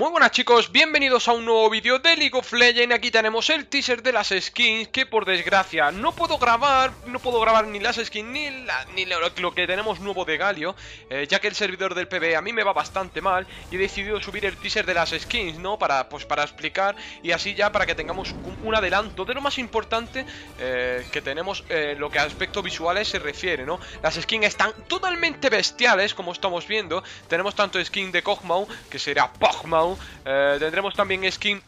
Muy buenas chicos, bienvenidos a un nuevo vídeo de League of Legends Aquí tenemos el teaser de las skins Que por desgracia no puedo grabar No puedo grabar ni las skins ni, ni lo, que tenemos nuevo de Galio eh, Ya que el servidor del PB a mí me va bastante mal Y he decidido subir el teaser de las skins, ¿no? Para, pues, para explicar y así ya para que tengamos un, adelanto De lo más importante eh, que tenemos eh, lo que a aspectos visuales se refiere, ¿no? Las skins están totalmente bestiales como estamos viendo Tenemos tanto skin de Kog'Maw, que será Pog'Maw eh, tendremos también skin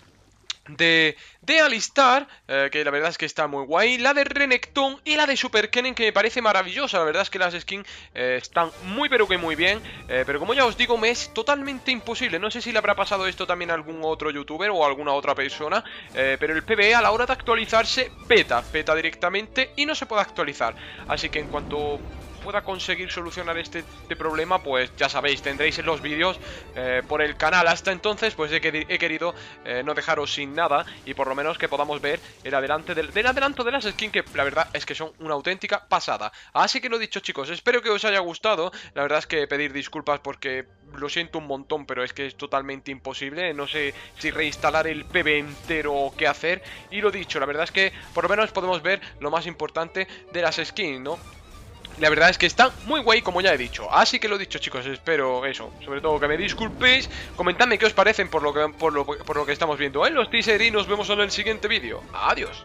de, de Alistar, eh, que la verdad es que está muy guay, la de Renekton y la de Super Kennen, que me parece maravillosa, la verdad es que las skins eh, están muy pero que muy bien, pero como ya os digo, me es totalmente imposible, no sé si le habrá pasado esto también a algún otro youtuber o a alguna otra persona, pero el PvE a la hora de actualizarse peta, peta directamente y no se puede actualizar, así que en cuanto pueda conseguir solucionar este, este, problema, pues ya sabéis, tendréis en los vídeos eh, por el canal. Hasta entonces, pues he, querido eh, no dejaros sin nada y por lo menos que podamos ver el, adelante del, adelanto de las skins que la verdad es que son una auténtica pasada. Así que lo dicho chicos, espero que os haya gustado. La verdad es que pedir disculpas porque lo siento un montón, pero es que es totalmente imposible. No sé si reinstalar el PB entero o qué hacer. Y lo dicho, la verdad es que por lo menos podemos ver lo más importante de las skins, ¿no? La verdad es que está muy guay, como ya he dicho. Así que lo dicho, chicos, espero eso. Sobre todo que me disculpéis. Comentadme qué os parecen por lo que, por lo, por lo que estamos viendo en los teaser y nos vemos en el siguiente vídeo. Adiós.